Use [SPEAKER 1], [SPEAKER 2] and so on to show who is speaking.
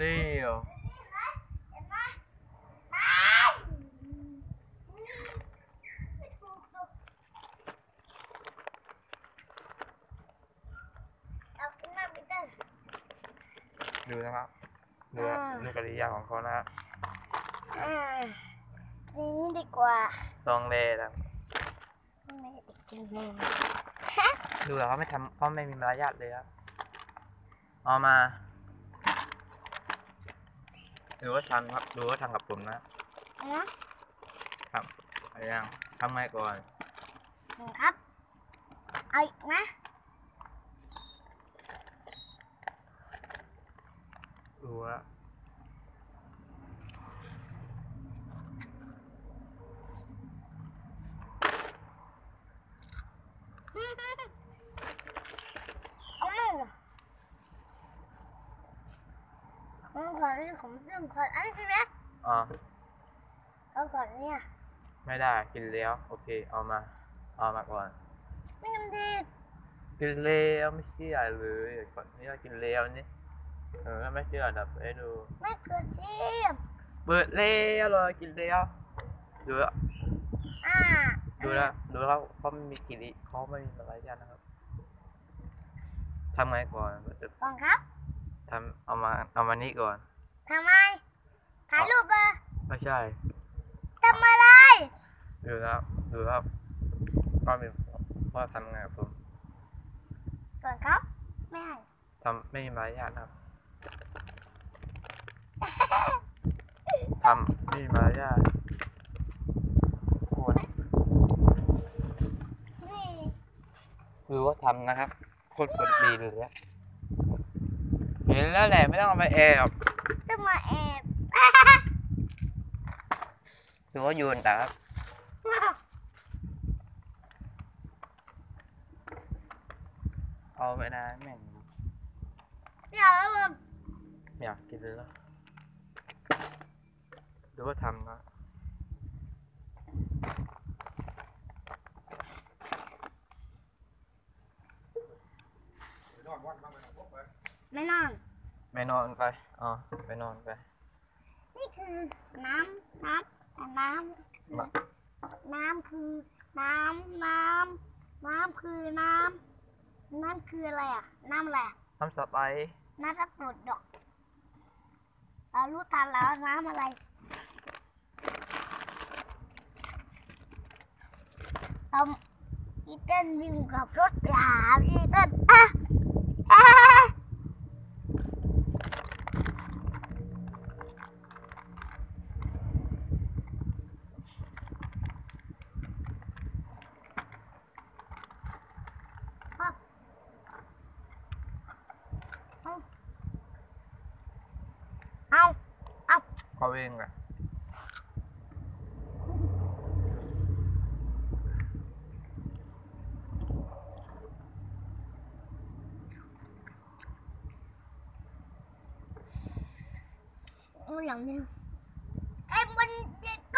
[SPEAKER 1] เร็ว
[SPEAKER 2] เห็นไหมไปไม่ถูกหรอกเอาขึ้นมาไปเต้น
[SPEAKER 1] ดูนะครับดู
[SPEAKER 2] อ่า
[SPEAKER 1] ดูกริยาของเขานะครับ
[SPEAKER 2] อ่าทีนี้ดีกว่า
[SPEAKER 1] ลองเลยนะ
[SPEAKER 2] ไม่ได้ไปกินนม
[SPEAKER 1] ดูแล้วเขาไม่ทำเขาไม่มีมารยาทเลยครับเอามา ดูว่าทำครับดูว่าทำกับผมนะ
[SPEAKER 2] นะครับ
[SPEAKER 1] อะไรยังทำไงก่อน
[SPEAKER 2] ครับ เอาอีกนะ
[SPEAKER 1] ดูว่า
[SPEAKER 2] เอาหนึ่งผมขอ นี่ผมเรื่องขออันนี้ใช่ไหม
[SPEAKER 1] อ๋อ
[SPEAKER 2] เอาก่อนเนี่ย
[SPEAKER 1] ไม่ได้กินแล้ว โอเค เอามา เอามาก่อน
[SPEAKER 2] ไม่งั้นดี
[SPEAKER 1] กินแล้วไม่เชื่อเลยก่อนนี่กินแล้วนี่เออไม่เชื่อดับไปดู
[SPEAKER 2] ไม่เกิดเทียม
[SPEAKER 1] เปิดแล้วเลยกินแล้วดูแล้ว
[SPEAKER 2] อ่า
[SPEAKER 1] ดูแล้วดูแล้วเขาไม่มีกิริเขาไม่มีมารยาทนะครับทำไงก่อนจะ
[SPEAKER 2] ก่อนครับ
[SPEAKER 1] ทำเอามาเอามานี่ก่อน
[SPEAKER 2] ทำไมถ่ายรูปเบอร์
[SPEAKER 1] ไม่ใช่
[SPEAKER 2] ทำอะไร
[SPEAKER 1] ดูแล้วดูแล้วก็มีพ่อทำไงกับผม
[SPEAKER 2] ก่อนครับ ไม่ให้
[SPEAKER 1] ทำไม่มีมารยาทนะครับทำไม่มีมารยาทโอ้ย
[SPEAKER 2] นี่
[SPEAKER 1] ดูว่าทำนะครับโคตรคนดีเลยอะเห็นแล้วแหละไม่ต้องเอาไปแอบ
[SPEAKER 2] ต้อง มาแอบ
[SPEAKER 1] ดูว่าโยนแต่ครับเอาไปนะแม่ง
[SPEAKER 2] เดี๋ยวแล้วผม
[SPEAKER 1] ไม่อยากกินเลยแล้วดูว่าทำนะ
[SPEAKER 2] ไม่นอน
[SPEAKER 1] ไปนอนไปอ๋อไปนอนไป
[SPEAKER 2] นี่คือน้ำน้ำแต่น้
[SPEAKER 1] มาำ
[SPEAKER 2] น้ำคือน้ำน้ำน้ำคือน้ำนั่นคืออะไรอะ น้ำอะไรอะ
[SPEAKER 1] ทำสไปซ์
[SPEAKER 2] น้ำสักหนดดอกเรารู้ทันแล้วน้ำอะไร เราอีเต้นวิ่งกับรถไปหาอีเต้นอะอะ เอาเอ
[SPEAKER 1] งอะหลัง
[SPEAKER 2] เนี่ยไอ้มันเด็ก